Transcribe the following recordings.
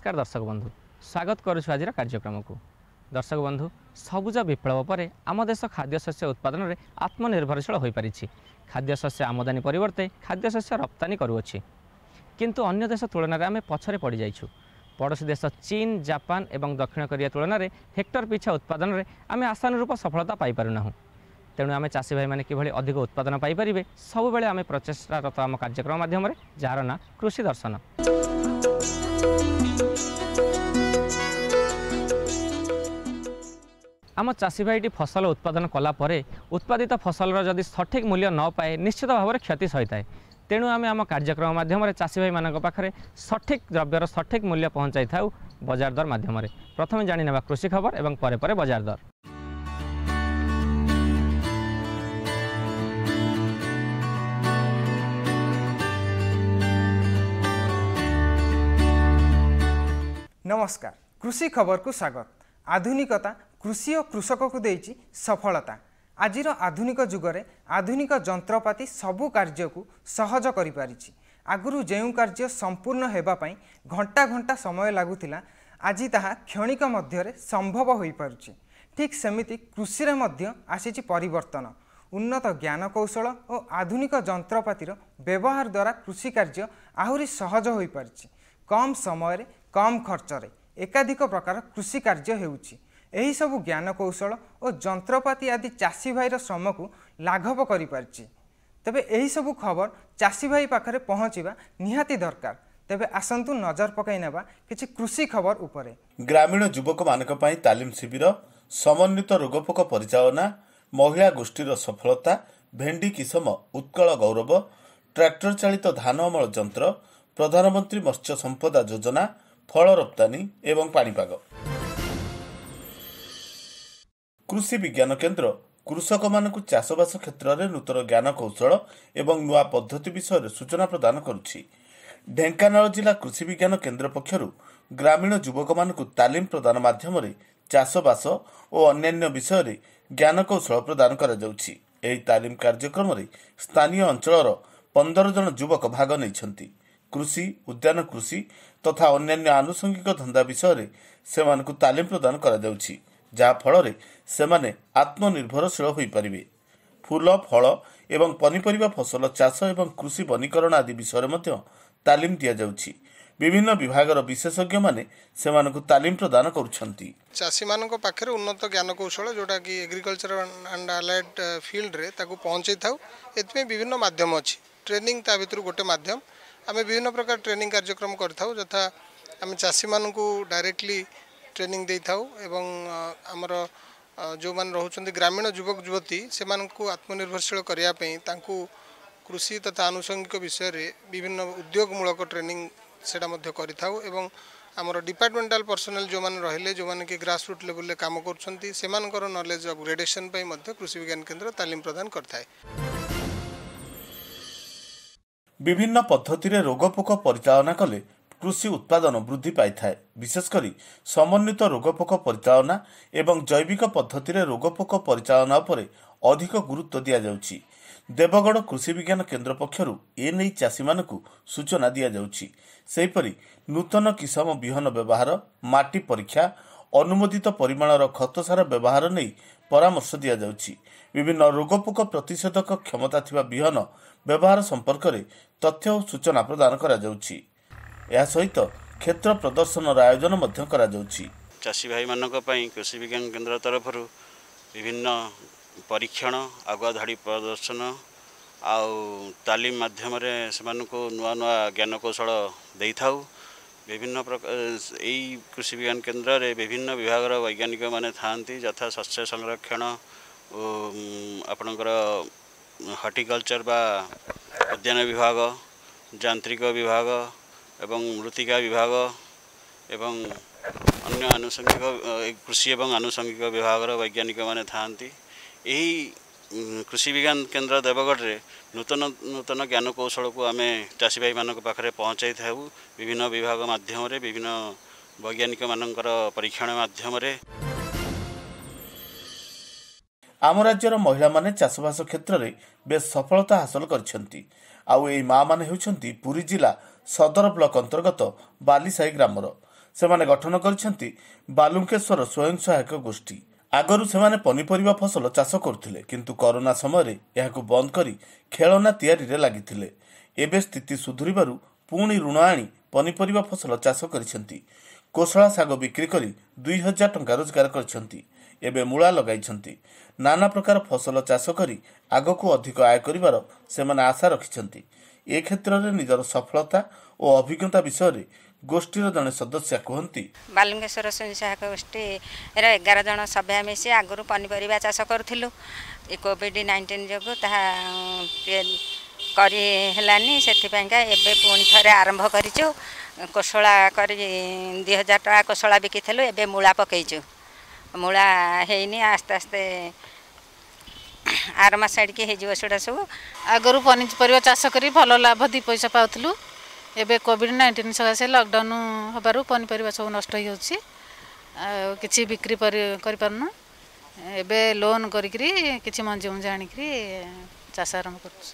ନମସ୍କାର ଦର୍ଶକ ବନ୍ଧୁ ସ୍ୱାଗତ କରୁଛୁ ଆଜିର କାର୍ଯ୍ୟକ୍ରମକୁ। ଦର୍ଶକ ବନ୍ଧୁ ସବୁଜ ବିପ୍ଳବ ପରେ ଆମ ଦେଶ ଖାଦ୍ୟଶସ୍ୟ ଉତ୍ପାଦନରେ ଆତ୍ମନିର୍ଭରଶୀଳ ହୋଇପାରିଛି। ଖାଦ୍ୟଶସ୍ୟ ଆମଦାନୀ ପରିବର୍ତ୍ତେ ଖାଦ୍ୟଶସ୍ୟ ରପ୍ତାନି କରୁଅଛି। କିନ୍ତୁ ଅନ୍ୟ ଦେଶ ତୁଳନାରେ ଆମେ ପଛରେ ପଡ଼ିଯାଇଛୁ। ପଡ଼ୋଶୀ ଦେଶ ଚୀନ ଜାପାନ ଏବଂ ଦକ୍ଷିଣ କୋରିଆ ତୁଳନାରେ ହେକ୍ଟର ପିଛା ଉତ୍ପାଦନରେ ଆମେ ଆଶାନୁରୂପ ସଫଳତା ପାଇପାରୁନାହୁଁ। ତେଣୁ ଆମେ ଚାଷୀ ଭାଇମାନେ କିଭଳି ଅଧିକ ଉତ୍ପାଦନ ପାଇପାରିବେ ସବୁବେଳେ ଆମେ ପ୍ରଚେଷ୍ଟାରତ ଆମ କାର୍ଯ୍ୟକ୍ରମ ମାଧ୍ୟମରେ ଯାହାର ନାଁ କୃଷି ଦର୍ଶନ। ଆମ ଚାଷୀ ଭାଇଟି ଫସଲ ଉତ୍ପାଦନ କଲା ପରେ ଉତ୍ପାଦିତ ଫସଲର ଯଦି ସଠିକ୍ ମୂଲ୍ୟ ନ ପାଏ ନିଶ୍ଚିତ ଭାବରେ କ୍ଷତି ସହିଥାଏ। ତେଣୁ ଆମେ ଆମ କାର୍ଯ୍ୟକ୍ରମ ମାଧ୍ୟମରେ ଚାଷୀ ଭାଇମାନଙ୍କ ପାଖରେ ସଠିକ୍ ଦ୍ରବ୍ୟର ସଠିକ୍ ମୂଲ୍ୟ ପହଞ୍ଚାଇଥାଉ ବଜାର ଦର ମାଧ୍ୟମରେ। ପ୍ରଥମେ ଜାଣିନେବା କୃଷି ଖବର ଏବଂ ପରେ ପରେ ବଜାର ଦର। ନମସ୍କାର। କୃଷି ଖବରକୁ ସ୍ୱାଗତ। ଆଧୁନିକତା କୃଷି ଓ କୃଷକକୁ ଦେଇଛି ସଫଳତା। ଆଜିର ଆଧୁନିକ ଯୁଗରେ ଆଧୁନିକ ଯନ୍ତ୍ରପାତି ସବୁ କାର୍ଯ୍ୟକୁ ସହଜ କରିପାରିଛି। ଆଗରୁ ଯେଉଁ କାର୍ଯ୍ୟ ସମ୍ପୂର୍ଣ୍ଣ ହେବା ପାଇଁ ଘଣ୍ଟା ଘଣ୍ଟା ସମୟ ଲାଗୁଥିଲା ଆଜି ତାହା କ୍ଷଣିକ ମଧ୍ୟରେ ସମ୍ଭବ ହୋଇପାରୁଛି। ଠିକ୍ ସେମିତି କୃଷିରେ ମଧ୍ୟ ଆସିଛି ପରିବର୍ତ୍ତନ। ଉନ୍ନତ ଜ୍ଞାନ କୌଶଳ ଓ ଆଧୁନିକ ଯନ୍ତ୍ରପାତିର ବ୍ୟବହାର ଦ୍ୱାରା କୃଷି କାର୍ଯ୍ୟ ଆହୁରି ସହଜ ହୋଇପାରିଛି। କମ୍ ସମୟରେ କମ୍ ଖର୍ଚ୍ଚରେ ଏକାଧିକ ପ୍ରକାର କୃଷି କାର୍ଯ୍ୟ ହେଉଛି। ଏହିସବୁ ଜ୍ଞାନ କୌଶଳ ଓ ଯନ୍ତ୍ରପାତି ଆଦି ଚାଷୀ ଭାଇର ଶ୍ରମକୁ ଲାଘବ କରିପାରିଛି। ତେବେ ଏହିସବୁ ଖବର ଚାଷୀ ଭାଇ ପାଖରେ ପହଞ୍ଚିବା ନିହାତି ଦରକାର। ତେବେ ଆସନ୍ତୁ ନଜର ପକାଇ ନେବା କିଛି କୃଷି ଖବର ଉପରେ। ଗ୍ରାମୀଣ ଯୁବକମାନଙ୍କ ପାଇଁ ତାଲିମ ଶିବିର ସମନ୍ୱିତ ରୋଗପୋକ ପରିଚାଳନା ମହିଳା ଗୋଷ୍ଠୀର ସଫଳତା ଭେଣ୍ଡି କିସମ ଉତ୍କଳ ଗୌରବ ଟ୍ରାକ୍ଟର ଚାଳିତ ଧାନ ଅମଳ ଯନ୍ତ୍ର ପ୍ରଧାନମନ୍ତ୍ରୀ ମତ୍ସ୍ୟ ସମ୍ପଦା ଯୋଜନା ଫଳ ରପ୍ତାନୀ ଏବଂ ପାଣିପାଗ। କୃଷି ବିଜ୍ଞାନ କେନ୍ଦ୍ର କୃଷକମାନଙ୍କୁ ଚାଷବାସ କ୍ଷେତ୍ରରେ ନୂତନ ଜ୍ଞାନ କୌଶଳ ଏବଂ ନୂଆ ପଦ୍ଧତି ବିଷୟରେ ସୂଚନା ପ୍ରଦାନ କରୁଛି। ଢେଙ୍କାନାଳ ଜିଲ୍ଲା କୃଷି ବିଜ୍ଞାନ କେନ୍ଦ୍ର ପକ୍ଷରୁ ଗ୍ରାମୀଣ ଯୁବକମାନଙ୍କୁ ତାଲିମ ପ୍ରଦାନ ମାଧ୍ୟମରେ ଚାଷବାସ ଓ ଅନ୍ୟାନ୍ୟ ବିଷୟରେ ଜ୍ଞାନ କୌଶଳ ପ୍ରଦାନ କରାଯାଉଛି। ଏହି ତାଲିମ କାର୍ଯ୍ୟକ୍ରମରେ ସ୍ଥାନୀୟ ଅଞ୍ଚଳର ପନ୍ଦର ଜଣ ଯୁବକ ଭାଗ ନେଇଛନ୍ତି। କୃଷି ଉଦ୍ୟାନ କୃଷି ତଥା ଅନ୍ୟାନ୍ୟ ଆନୁଷଙ୍ଗିକ ଧନ୍ଦା ବିଷୟରେ ସେମାନଙ୍କୁ ତାଲିମ ପ୍ରଦାନ କରାଯାଉଛି। ଯାହାଫଳରେ ସେମାନେ ଆତ୍ମନିର୍ଭରଶୀଳ ହୋଇପାରିବେ। ଫୁଲ ଫଳ ଏବଂ ପନିପରିବା ଫସଲ ଚାଷ ଏବଂ କୃଷି ବନୀକରଣ ଆଦି ବିଷୟରେ ମଧ୍ୟ ତାଲିମ ଦିଆଯାଉଛି। ବିଭିନ୍ନ ବିଭାଗର ବିଶେଷଜ୍ଞମାନେ ସେମାନଙ୍କୁ ତାଲିମ ପ୍ରଦାନ କରୁଛନ୍ତି। ଚାଷୀମାନଙ୍କ ପାଖରେ ଉନ୍ନତ ଜ୍ଞାନ କୌଶଳ ଯେଉଁଟାକି ଏଗ୍ରିକଲଚର ଆଣ୍ଡ ଆଲାଏଡ୍ ଫିଲ୍ଡରେ ତାକୁ ପହଞ୍ଚାଇ ଥାଉ ଏଥିପାଇଁ ବିଭିନ୍ନ ମାଧ୍ୟମ ଅଛି। ଟ୍ରେନିଂ ତା ଭିତରୁ ଗୋଟେ ମାଧ୍ୟମ। ଆମେ ବିଭିନ୍ନ ପ୍ରକାର ଟ୍ରେନିଂ କାର୍ଯ୍ୟକ୍ରମ କରିଥାଉ ଯଥା ଆମେ ଚାଷୀମାନଙ୍କୁ ଡାଇରେକ୍ଟଲି ଟ୍ରେନିଂ ଦେଇଥାଉ ଏବଂ ଆମର ଯେଉଁମାନେ ରହୁଛନ୍ତି ଗ୍ରାମୀଣ ଯୁବକ ଯୁବତୀ ସେମାନଙ୍କୁ ଆତ୍ମନିର୍ଭରଶୀଳ କରିବା ପାଇଁ ତାଙ୍କୁ କୃଷି ତଥା ଆନୁଷଙ୍ଗିକ ବିଷୟରେ ବିଭିନ୍ନ ଉଦ୍ୟୋଗମୂଳକ ଟ୍ରେନିଂ ସେଇଟା ମଧ୍ୟ କରିଥାଉ ଏବଂ ଆମର ଡିପାର୍ଟମେଣ୍ଟାଲ ପର୍ସନାଲ ଯେଉଁମାନେ ରହିଲେ ଯେଉଁମାନେ କି ଗ୍ରାସ ରୁଟ୍ ଲେଭେଲରେ କାମ କରୁଛନ୍ତି ସେମାନଙ୍କର ନଲେଜ ଅପଗ୍ରେଡେସନ୍ ପାଇଁ ମଧ୍ୟ କୃଷି ବିଜ୍ଞାନ କେନ୍ଦ୍ର ତାଲିମ ପ୍ରଦାନ କରିଥାଏ। ବିଭିନ୍ନ ପଦ୍ଧତିରେ ରୋଗପୋକ ପରିଚାଳନା କଲେ କୃଷି ଉତ୍ପାଦନ ବୃଦ୍ଧି ପାଇଥାଏ। ବିଶେଷ କରି ସମନ୍ୱିତ ରୋଗପୋକ ପରିଚାଳନା ଏବଂ ଜୈବିକ ପଦ୍ଧତିରେ ରୋଗପୋକ ପରିଚାଳନା ଉପରେ ଅଧିକ ଗୁରୁତ୍ୱ ଦିଆଯାଉଛି। ଦେବଗଡ଼ କୃଷି ବିଜ୍ଞାନ କେନ୍ଦ୍ର ପକ୍ଷରୁ ଏନେଇ ଚାଷୀମାନଙ୍କୁ ସୂଚନା ଦିଆଯାଉଛି। ସେହିପରି ନୂତନ କିସମ ବିହନ ବ୍ୟବହାର ମାଟି ପରୀକ୍ଷା ଅନୁମୋଦିତ ପରିମାଣର ଖତସାର ବ୍ୟବହାର ନେଇ ପରାମର୍ଶ ଦିଆଯାଉଛି। ବିଭିନ୍ନ ରୋଗପୋକ ପ୍ରତିଷେଧକ କ୍ଷମତା ଥିବା ବିହନ ବ୍ୟବହାର ସମ୍ପର୍କରେ ତଥ୍ୟ ଓ ସୂଚନା ପ୍ରଦାନ କରାଯାଉଛି। ଏହା ସହିତ କ୍ଷେତ୍ର ପ୍ରଦର୍ଶନର ଆୟୋଜନ ମଧ୍ୟ କରାଯାଉଛି। ଚାଷୀ ଭାଇମାନଙ୍କ ପାଇଁ କୃଷି ବିଜ୍ଞାନ କେନ୍ଦ୍ର ତରଫରୁ ବିଭିନ୍ନ ପରୀକ୍ଷଣ ଆଗୁଆ ଧାଡ଼ି ପ୍ରଦର୍ଶନ ଆଉ ତାଲିମ ମାଧ୍ୟମରେ ସେମାନଙ୍କୁ ନୂଆ ନୂଆ ଜ୍ଞାନ କୌଶଳ ଦେଇଥାଉ। ବିଭିନ୍ନ ପ୍ରକାର ଏଇ କୃଷି ବିଜ୍ଞାନ କେନ୍ଦ୍ରରେ ବିଭିନ୍ନ ବିଭାଗର ବୈଜ୍ଞାନିକମାନେ ଥାଆନ୍ତି ଯଥା ଶସ୍ୟ ସଂରକ୍ଷଣ ଓ ଆପଣଙ୍କର ହର୍ଟିକଲଚର ବା ଉଦ୍ୟାନ ବିଭାଗ ଯାନ୍ତ୍ରିକ ବିଭାଗ ଏବଂ ମୃତ୍ତିକା ବିଭାଗ ଏବଂ ଅନ୍ୟ ଆନୁଷଙ୍ଗିକ କୃଷି ଏବଂ ଆନୁଷଙ୍ଗିକ ବିଭାଗର ବୈଜ୍ଞାନିକମାନେ ଥାଆନ୍ତି। ଏହି କୃଷି ବିଜ୍ଞାନ କେନ୍ଦ୍ର ଦେବଗଡ଼ରେ ନୂତନ ନୂତନ ଜ୍ଞାନ କୌଶଳକୁ ଆମେ ଚାଷୀ ଭାଇମାନଙ୍କ ପାଖରେ ପହଞ୍ଚାଇଥାଉ ବିଭିନ୍ନ ବିଭାଗ ମାଧ୍ୟମରେ ବିଭିନ୍ନ ବୈଜ୍ଞାନିକମାନଙ୍କର ପରୀକ୍ଷଣ ମାଧ୍ୟମରେ। ଆମ ରାଜ୍ୟର ମହିଳାମାନେ ଚାଷବାସ କ୍ଷେତ୍ରରେ ବେଶ୍ ସଫଳତା ହାସଲ କରିଛନ୍ତି। ଆଉ ଏହି ମାଆମାନେ ହେଉଛନ୍ତି ପୁରୀ ଜିଲ୍ଲା ସଦର ବ୍ଲକ ଅନ୍ତର୍ଗତ ବାଲିସାହି ଗ୍ରାମର। ସେମାନେ ଗଠନ କରିଛନ୍ତି ବାଲୁଙ୍କେଶ୍ୱର ସ୍ୱୟଂ ସହାୟକ ଗୋଷ୍ଠୀ। ଆଗରୁ ସେମାନେ ପନିପରିବା ଫସଲ ଚାଷ କରୁଥିଲେ କିନ୍ତୁ କରୋନା ସମୟରେ ଏହାକୁ ବନ୍ଦ କରି ଖେଳନା ତିଆରିରେ ଲାଗିଥିଲେ। ଏବେ ସ୍ଥିତି ସୁଧୁରିବାରୁ ପୁଣି ଋଣ ଆଣି ପନିପରିବା ଫସଲ ଚାଷ କରିଛନ୍ତି। କୋଶଳା ଶାଗ ବିକ୍ରି କରି ଦୁଇ ହଜାର ଟଙ୍କା ରୋଜଗାର କରିଛନ୍ତି। ଏବେ ମୂଳା ଲଗାଇଛନ୍ତି। ନାନା ପ୍ରକାର ଫସଲ ଚାଷ କରି ଆଗକୁ ଅଧିକ ଆୟ କରିବାର ସେମାନେ ଆଶା ରଖିଛନ୍ତି। ଏ କ୍ଷେତ୍ରରେ ନିଜର ସଫଳତା ଓ ଅଭିଜ୍ଞତା ବିଷୟରେ ଗୋଷ୍ଠୀର ଜଣେ ସଦସ୍ୟା କୁହନ୍ତି। ବାଲୁଙ୍ଗେଶ୍ୱର ସ୍ୱୟଂ ସହାୟକ ଗୋଷ୍ଠୀର ଏଗାର ଜଣ ସଭ୍ୟା ମିଶି ଆଗରୁ ପନିପରିବା ଚାଷ କରୁଥିଲୁ। ଏ କୋଭିଡ଼ ନାଇଣ୍ଟିନ୍ ଯୋଗୁଁ ତାହା କରି ହେଲାନି ସେଥିପାଇଁକା ଏବେ ପୁଣି ଥରେ ଆରମ୍ଭ କରିଛୁ କୋଶଳା କରି ଦୁଇ ହଜାର ଟଙ୍କା କୋଶଳା ବିକିଥିଲୁ। ଏବେ ମୂଳା ପକେଇଛୁ ମୂଳା ହେଇନି ଆସ୍ତେ ଆସ୍ତେ ଆର ମାସ ଆଡ଼ିକି ହେଇଯିବ ସେଗୁଡ଼ା ସବୁ। ଆଗରୁ ପନିପରିବା ଚାଷ କରି ଭଲ ଲାଭ ଦୁଇ ପଇସା ପାଉଥିଲୁ। ଏବେ କୋଭିଡ଼ ନାଇଣ୍ଟିନ୍ ସକାଶେ ଲକଡାଉନ୍ ହେବାରୁ ପନିପରିବା ସବୁ ନଷ୍ଟ ହେଇଯାଉଛି। ଆଉ କିଛି ବିକ୍ରି କରି- କରିପାରୁନୁ। ଏବେ ଲୋନ୍ କରିକିରି କିଛି ମଞ୍ଜି ମଞ୍ଜି ଆଣିକିରି ଚାଷ ଆରମ୍ଭ କରୁଛୁ।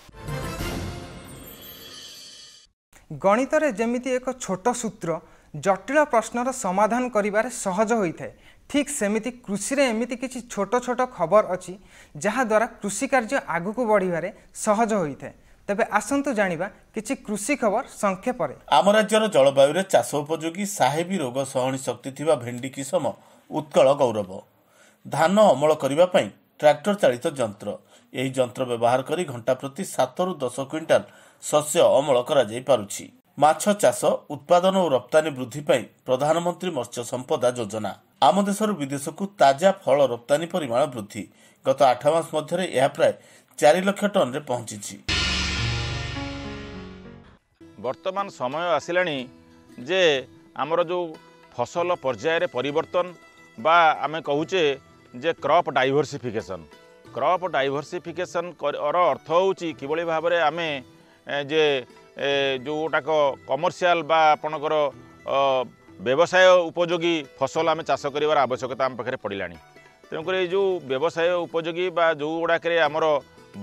ଗଣିତରେ ଯେମିତି ଏକ ଛୋଟ ସୂତ୍ର ଜଟିଳ ପ୍ରଶ୍ନର ସମାଧାନ କରିବାରେ ସହଜ ହୋଇଥାଏ। ଠିକ୍ ସେମିତି କୃଷିରେ ଏମିତି କିଛି ଛୋଟ ଛୋଟ ଖବର ଅଛି ଯାହାଦ୍ୱାରା କୃଷି କାର୍ଯ୍ୟ ଆଗକୁ ବଢ଼ିବାରେ ସହଜ ହୋଇଥାଏ। ତେବେ ଆସନ୍ତୁ ଜାଣିବା କିଛି କୃଷି ଖବର ସଂକ୍ଷେପରେ। ଆମ ରାଜ୍ୟର ଜଳବାୟୁରେ ଚାଷ ଉପଯୋଗୀ ସାହେବୀ ରୋଗ ସହଣୀ ଶକ୍ତି ଥିବା ଭେଣ୍ଡି କିସମ ଉତ୍କଳ ଗୌରବ। ଧାନ ଅମଳ କରିବା ପାଇଁ ଟ୍ରାକ୍ଟର ଚାଳିତ ଯନ୍ତ୍ର। ଏହି ଯନ୍ତ୍ର ବ୍ୟବହାର କରି ଘଣ୍ଟା ପ୍ରତି ସାତରୁ ଦଶ କ୍ୱିଣ୍ଟାଲ ଶସ୍ୟ ଅମଳ କରାଯାଇ ପାରୁଛି। ମାଛ ଚାଷ ଉତ୍ପାଦନ ଓ ରପ୍ତାନୀ ବୃଦ୍ଧି ପାଇଁ ପ୍ରଧାନମନ୍ତ୍ରୀ ମତ୍ସ୍ୟ ସମ୍ପଦା ଯୋଜନା। ଆମ ଦେଶରୁ ବିଦେଶକୁ ତାଜା ଫଳ ରପ୍ତାନୀ ପରିମାଣ ବୃଦ୍ଧି। ଗତ ଆଠ ମାସ ମଧ୍ୟରେ ଏହା ପ୍ରାୟ ଚାରି ଲକ୍ଷ ଟନ୍ରେ ପହଞ୍ଚିଛି। ବର୍ତ୍ତମାନ ସମୟ ଆସିଲାଣି ଯେ ଆମର ଯେଉଁ ଫସଲ ପର୍ଯ୍ୟାୟରେ ପରିବର୍ତ୍ତନ ବା ଆମେ କହୁଛେ ଯେ କ୍ରପ୍ ଡାଇଭର୍ସିଫିକେସନ୍ କ୍ରପ୍ ଡାଇଭର୍ସିଫିକେସନ୍ ର ଅର୍ଥ ହେଉଛି କିଭଳି ଭାବରେ ଆମେ ଯେ ଯେଉଁଟାକ କମର୍ସିଆଲ ବା ଆପଣଙ୍କର ବ୍ୟବସାୟ ଉପଯୋଗୀ ଫସଲ ଆମେ ଚାଷ କରିବାର ଆବଶ୍ୟକତା ଆମ ପାଖରେ ପଡ଼ିଲାଣି। ତେଣୁକରି ଏଇ ଯେଉଁ ବ୍ୟବସାୟ ଉପଯୋଗୀ ବା ଯେଉଁଗୁଡ଼ାକରେ ଆମର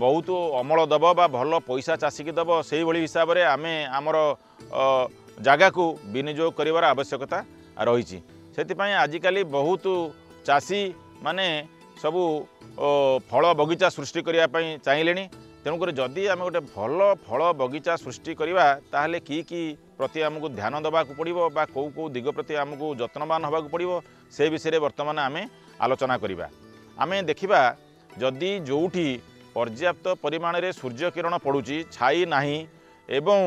ବହୁତ ଅମଳ ଦେବ ବା ଭଲ ପଇସା ଚାଷୀକି ଦେବ ସେଇଭଳି ହିସାବରେ ଆମେ ଆମର ଜାଗାକୁ ବିନିଯୋଗ କରିବାର ଆବଶ୍ୟକତା ରହିଛି। ସେଥିପାଇଁ ଆଜିକାଲି ବହୁତ ଚାଷୀମାନେ ସବୁ ଫଳ ବଗିଚା ସୃଷ୍ଟି କରିବା ପାଇଁ ଚାହିଁଲେଣି। ତେଣୁକରି ଯଦି ଆମେ ଗୋଟେ ଭଲ ଫଳ ବଗିଚା ସୃଷ୍ଟି କରିବା ତାହେଲେ କି କି ପ୍ରତି ଆମକୁ ଧ୍ୟାନ ଦେବାକୁ ପଡ଼ିବ ବା କେଉଁ କେଉଁ ଦିଗ ପ୍ରତି ଆମକୁ ଯତ୍ନବାନ ହେବାକୁ ପଡ଼ିବ ସେ ବିଷୟରେ ବର୍ତ୍ତମାନ ଆମେ ଆଲୋଚନା କରିବା। ଆମେ ଦେଖିବା ଯଦି ଯେଉଁଠି ପର୍ଯ୍ୟାପ୍ତ ପରିମାଣରେ ସୂର୍ଯ୍ୟ କିରଣ ପଡ଼ୁଛି ଛାଇ ନାହିଁ ଏବଂ